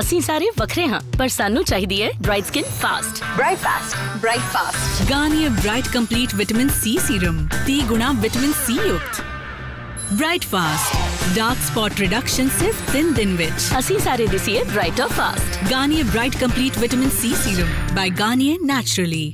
ਅਸੀਂ ਸਾਰੇ ਵੱਖਰੇ ਹਾਂ ਪਰ ਸਾਨੂੰ ਚਾਹੀਦੀ ਹੈ bright skin fast Bright fast, bright fast. Garnier bright complete vitamin C serum ती गुना विटामिन सी युक्त. Bright fast dark spot reduction सिर्फ़ तीन दिन विच. ਅਸੀਂ ਸਾਰੇ ਦਿਸੀਏ brighter fast Garnier bright complete vitamin C serum by Garnier naturally